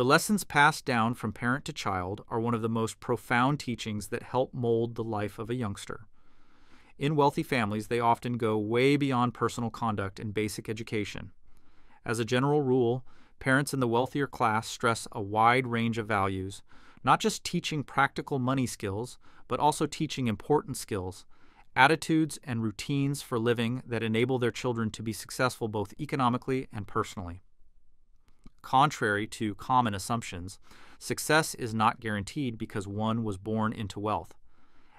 The lessons passed down from parent to child are one of the most profound teachings that help mold the life of a youngster. In wealthy families, they often go way beyond personal conduct and basic education. As a general rule, parents in the wealthier class stress a wide range of values, not just teaching practical money skills, but also teaching important skills, attitudes, and routines for living that enable their children to be successful both economically and personally. Contrary to common assumptions, success is not guaranteed because one was born into wealth.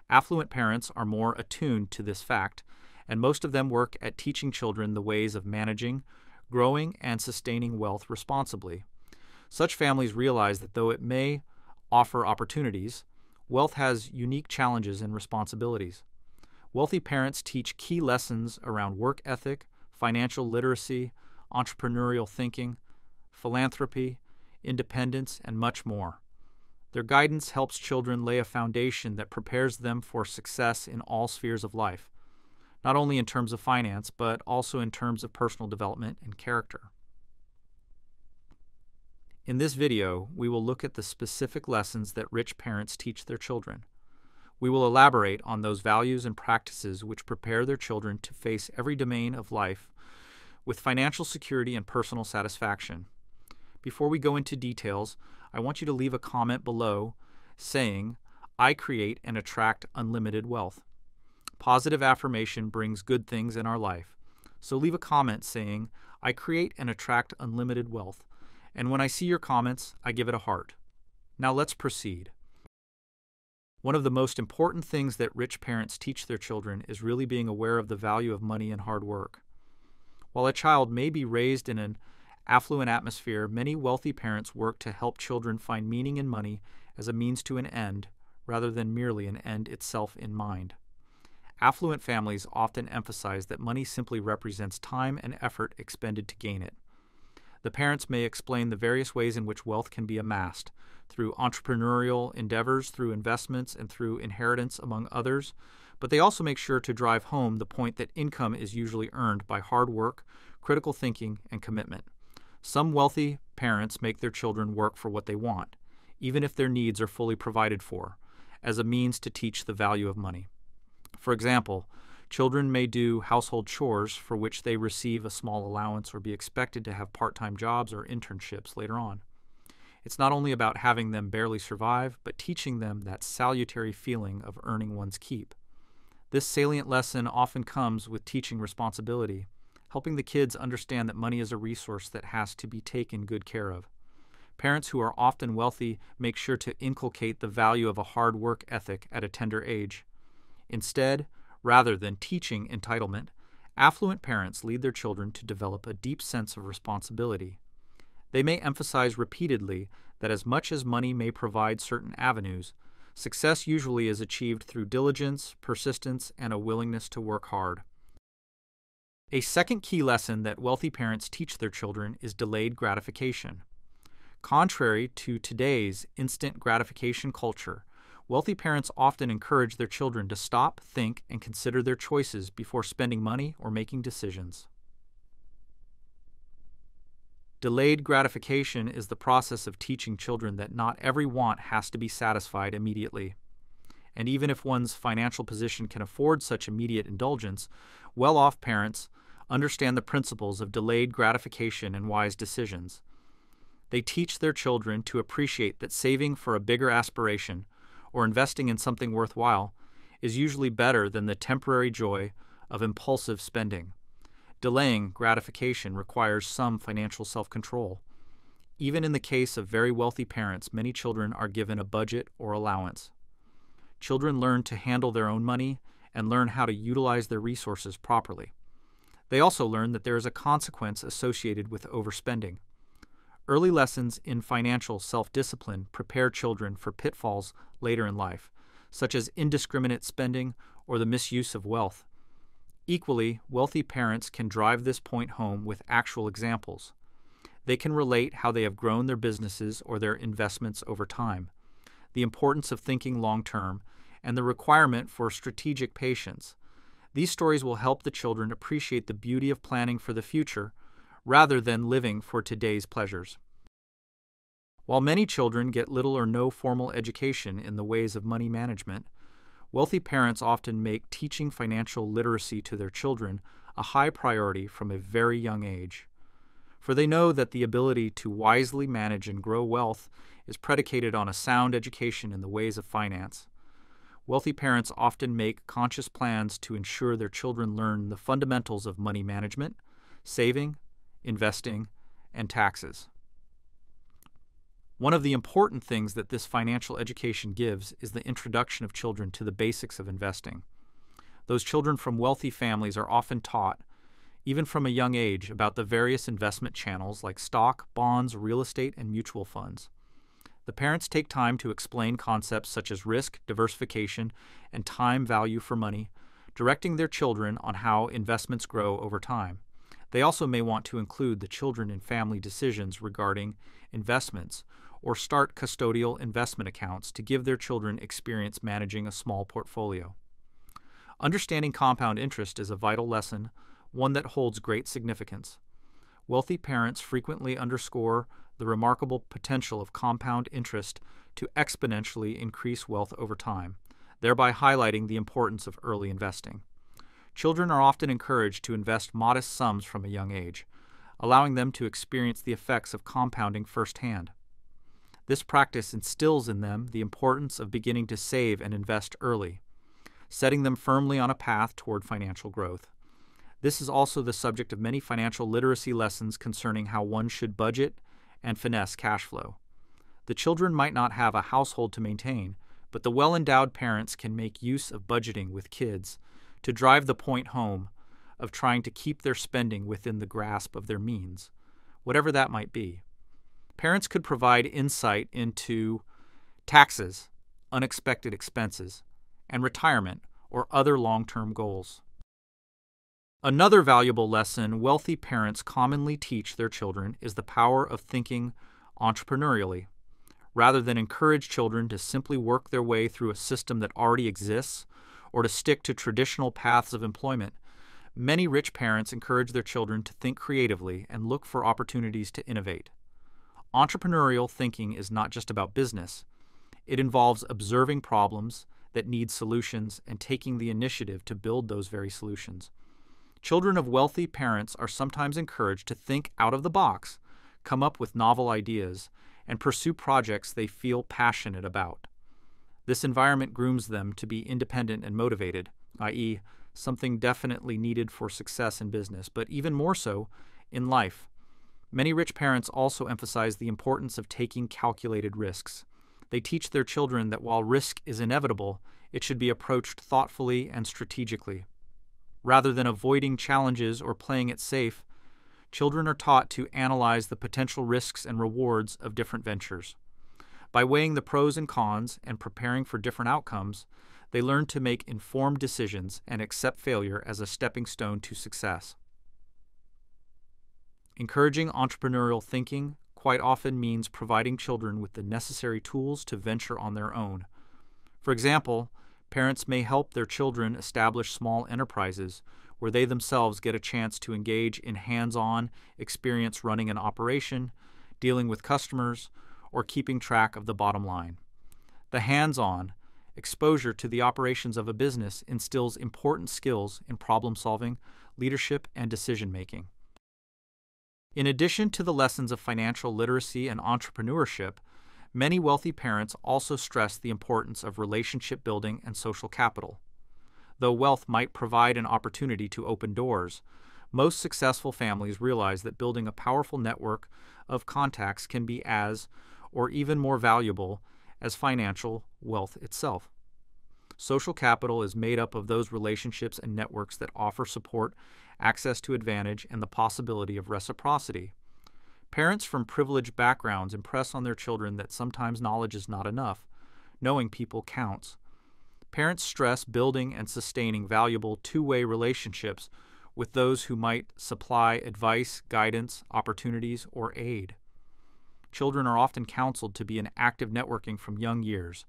Affluent parents are more attuned to this fact, and most of them work at teaching children the ways of managing, growing, and sustaining wealth responsibly. Such families realize that though it may offer opportunities, wealth has unique challenges and responsibilities. Wealthy parents teach key lessons around work ethic, financial literacy, entrepreneurial thinking, philanthropy, independence, and much more. Their guidance helps children lay a foundation that prepares them for success in all spheres of life, not only in terms of finance, but also in terms of personal development and character. In this video, we will look at the specific lessons that rich parents teach their children. We will elaborate on those values and practices which prepare their children to face every domain of life with financial security and personal satisfaction. Before we go into details, I want you to leave a comment below saying, I create and attract unlimited wealth. Positive affirmation brings good things in our life. So leave a comment saying, I create and attract unlimited wealth. And when I see your comments, I give it a heart. Now let's proceed. One of the most important things that rich parents teach their children is really being aware of the value of money and hard work. While a child may be raised in an affluent atmosphere, many wealthy parents work to help children find meaning in money as a means to an end rather than merely an end itself in mind. Affluent families often emphasize that money simply represents time and effort expended to gain it. The parents may explain the various ways in which wealth can be amassed through entrepreneurial endeavors, through investments, and through inheritance, among others, but they also make sure to drive home the point that income is usually earned by hard work, critical thinking, and commitment. Some wealthy parents make their children work for what they want, even if their needs are fully provided for, as a means to teach the value of money. For example, children may do household chores for which they receive a small allowance or be expected to have part time jobs or internships later on. It's not only about having them barely survive, but teaching them that salutary feeling of earning one's keep. This salient lesson often comes with teaching responsibility helping the kids understand that money is a resource that has to be taken good care of. Parents who are often wealthy make sure to inculcate the value of a hard work ethic at a tender age. Instead, rather than teaching entitlement, affluent parents lead their children to develop a deep sense of responsibility. They may emphasize repeatedly that as much as money may provide certain avenues, success usually is achieved through diligence, persistence, and a willingness to work hard. A second key lesson that wealthy parents teach their children is delayed gratification. Contrary to today's instant gratification culture, wealthy parents often encourage their children to stop, think, and consider their choices before spending money or making decisions. Delayed gratification is the process of teaching children that not every want has to be satisfied immediately. And even if one's financial position can afford such immediate indulgence, well off parents understand the principles of delayed gratification and wise decisions. They teach their children to appreciate that saving for a bigger aspiration or investing in something worthwhile is usually better than the temporary joy of impulsive spending. Delaying gratification requires some financial self control. Even in the case of very wealthy parents, many children are given a budget or allowance. Children learn to handle their own money and learn how to utilize their resources properly. They also learn that there is a consequence associated with overspending. Early lessons in financial self discipline prepare children for pitfalls later in life, such as indiscriminate spending or the misuse of wealth. Equally, wealthy parents can drive this point home with actual examples. They can relate how they have grown their businesses or their investments over time, the importance of thinking long term, and the requirement for strategic patience these stories will help the children appreciate the beauty of planning for the future rather than living for today's pleasures. While many children get little or no formal education in the ways of money management, wealthy parents often make teaching financial literacy to their children a high priority from a very young age. For they know that the ability to wisely manage and grow wealth is predicated on a sound education in the ways of finance. Wealthy parents often make conscious plans to ensure their children learn the fundamentals of money management, saving, investing, and taxes. One of the important things that this financial education gives is the introduction of children to the basics of investing. Those children from wealthy families are often taught, even from a young age, about the various investment channels like stock, bonds, real estate, and mutual funds. The parents take time to explain concepts such as risk, diversification, and time value for money, directing their children on how investments grow over time. They also may want to include the children in family decisions regarding investments or start custodial investment accounts to give their children experience managing a small portfolio. Understanding compound interest is a vital lesson, one that holds great significance. Wealthy parents frequently underscore the remarkable potential of compound interest to exponentially increase wealth over time, thereby highlighting the importance of early investing. Children are often encouraged to invest modest sums from a young age, allowing them to experience the effects of compounding firsthand. This practice instills in them the importance of beginning to save and invest early, setting them firmly on a path toward financial growth. This is also the subject of many financial literacy lessons concerning how one should budget and finesse cash flow. The children might not have a household to maintain, but the well endowed parents can make use of budgeting with kids to drive the point home of trying to keep their spending within the grasp of their means, whatever that might be. Parents could provide insight into taxes, unexpected expenses, and retirement or other long term goals. Another valuable lesson wealthy parents commonly teach their children is the power of thinking entrepreneurially. Rather than encourage children to simply work their way through a system that already exists or to stick to traditional paths of employment, many rich parents encourage their children to think creatively and look for opportunities to innovate. Entrepreneurial thinking is not just about business, it involves observing problems that need solutions and taking the initiative to build those very solutions. Children of wealthy parents are sometimes encouraged to think out of the box, come up with novel ideas, and pursue projects they feel passionate about. This environment grooms them to be independent and motivated, i.e., something definitely needed for success in business, but even more so in life. Many rich parents also emphasize the importance of taking calculated risks. They teach their children that while risk is inevitable, it should be approached thoughtfully and strategically. Rather than avoiding challenges or playing it safe, children are taught to analyze the potential risks and rewards of different ventures. By weighing the pros and cons and preparing for different outcomes, they learn to make informed decisions and accept failure as a stepping stone to success. Encouraging entrepreneurial thinking quite often means providing children with the necessary tools to venture on their own. For example, Parents may help their children establish small enterprises where they themselves get a chance to engage in hands on experience running an operation, dealing with customers, or keeping track of the bottom line. The hands on exposure to the operations of a business instills important skills in problem solving, leadership, and decision making. In addition to the lessons of financial literacy and entrepreneurship, Many wealthy parents also stress the importance of relationship building and social capital. Though wealth might provide an opportunity to open doors, most successful families realize that building a powerful network of contacts can be as, or even more valuable, as financial wealth itself. Social capital is made up of those relationships and networks that offer support, access to advantage, and the possibility of reciprocity. Parents from privileged backgrounds impress on their children that sometimes knowledge is not enough. Knowing people counts. Parents stress building and sustaining valuable two way relationships with those who might supply advice, guidance, opportunities, or aid. Children are often counseled to be in active networking from young years.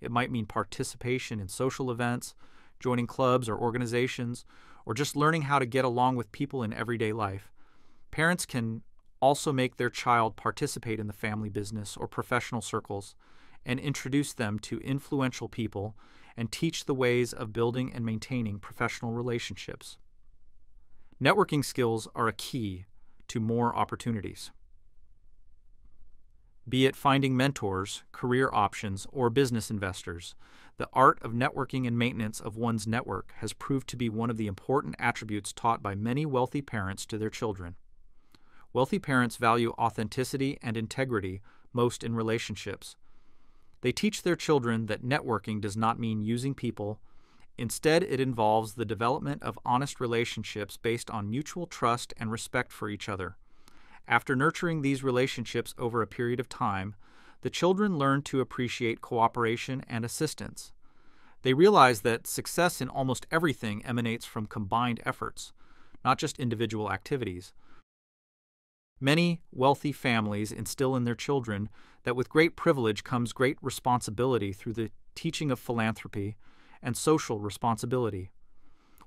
It might mean participation in social events, joining clubs or organizations, or just learning how to get along with people in everyday life. Parents can also make their child participate in the family business or professional circles and introduce them to influential people and teach the ways of building and maintaining professional relationships. Networking skills are a key to more opportunities. Be it finding mentors, career options, or business investors, the art of networking and maintenance of one's network has proved to be one of the important attributes taught by many wealthy parents to their children. Wealthy parents value authenticity and integrity most in relationships. They teach their children that networking does not mean using people. Instead, it involves the development of honest relationships based on mutual trust and respect for each other. After nurturing these relationships over a period of time, the children learn to appreciate cooperation and assistance. They realize that success in almost everything emanates from combined efforts, not just individual activities. Many wealthy families instill in their children that with great privilege comes great responsibility through the teaching of philanthropy and social responsibility.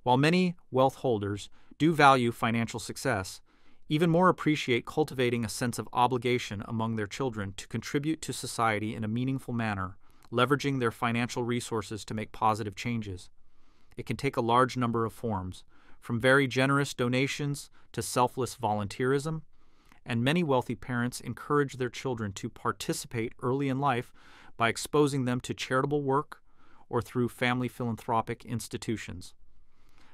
While many wealth holders do value financial success, even more appreciate cultivating a sense of obligation among their children to contribute to society in a meaningful manner, leveraging their financial resources to make positive changes. It can take a large number of forms, from very generous donations to selfless volunteerism, and many wealthy parents encourage their children to participate early in life by exposing them to charitable work or through family philanthropic institutions.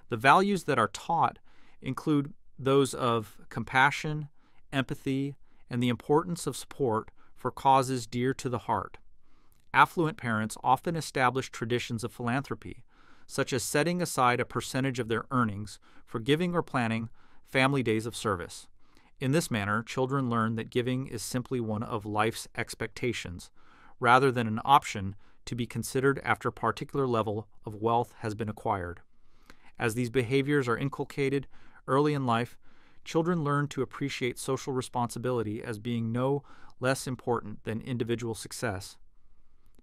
The values that are taught include those of compassion, empathy, and the importance of support for causes dear to the heart. Affluent parents often establish traditions of philanthropy, such as setting aside a percentage of their earnings for giving or planning family days of service. In this manner, children learn that giving is simply one of life's expectations, rather than an option to be considered after a particular level of wealth has been acquired. As these behaviors are inculcated Early in life, children learn to appreciate social responsibility as being no less important than individual success.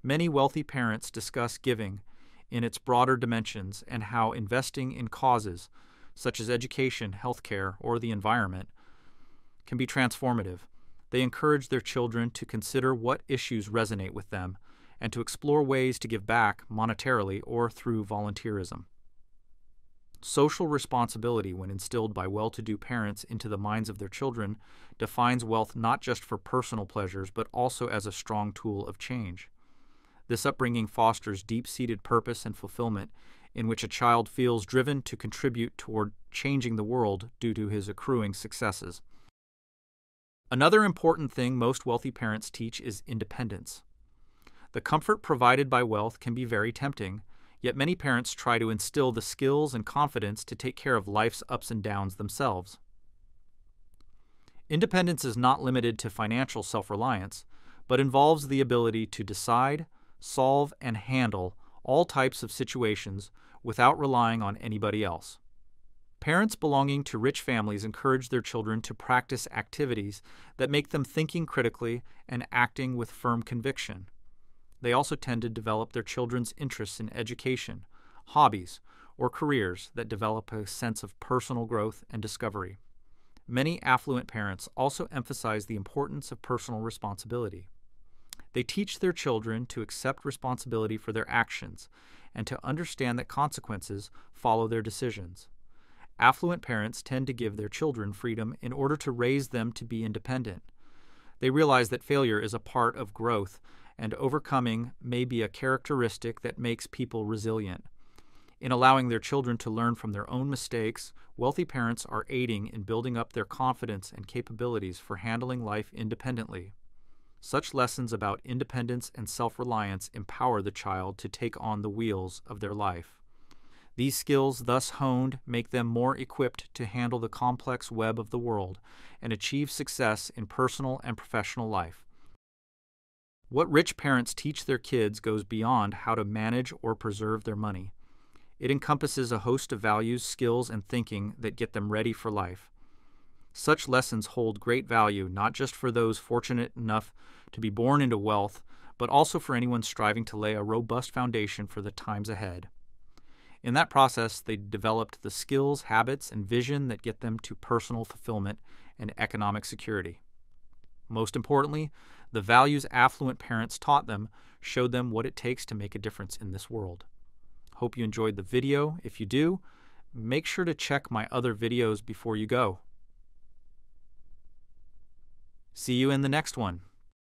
Many wealthy parents discuss giving in its broader dimensions and how investing in causes, such as education, healthcare, or the environment, can be transformative. They encourage their children to consider what issues resonate with them and to explore ways to give back monetarily or through volunteerism. Social responsibility, when instilled by well to do parents into the minds of their children, defines wealth not just for personal pleasures, but also as a strong tool of change. This upbringing fosters deep seated purpose and fulfillment, in which a child feels driven to contribute toward changing the world due to his accruing successes. Another important thing most wealthy parents teach is independence. The comfort provided by wealth can be very tempting, Yet many parents try to instill the skills and confidence to take care of life's ups and downs themselves. Independence is not limited to financial self reliance, but involves the ability to decide, solve, and handle all types of situations without relying on anybody else. Parents belonging to rich families encourage their children to practice activities that make them thinking critically and acting with firm conviction. They also tend to develop their children's interests in education, hobbies, or careers that develop a sense of personal growth and discovery. Many affluent parents also emphasize the importance of personal responsibility. They teach their children to accept responsibility for their actions and to understand that consequences follow their decisions. Affluent parents tend to give their children freedom in order to raise them to be independent. They realize that failure is a part of growth and overcoming may be a characteristic that makes people resilient. In allowing their children to learn from their own mistakes, wealthy parents are aiding in building up their confidence and capabilities for handling life independently. Such lessons about independence and self reliance empower the child to take on the wheels of their life. These skills, thus honed, make them more equipped to handle the complex web of the world and achieve success in personal and professional life. What rich parents teach their kids goes beyond how to manage or preserve their money. It encompasses a host of values, skills, and thinking that get them ready for life. Such lessons hold great value not just for those fortunate enough to be born into wealth, but also for anyone striving to lay a robust foundation for the times ahead. In that process, they developed the skills, habits, and vision that get them to personal fulfillment and economic security. Most importantly, the values affluent parents taught them showed them what it takes to make a difference in this world. Hope you enjoyed the video. If you do, make sure to check my other videos before you go. See you in the next one.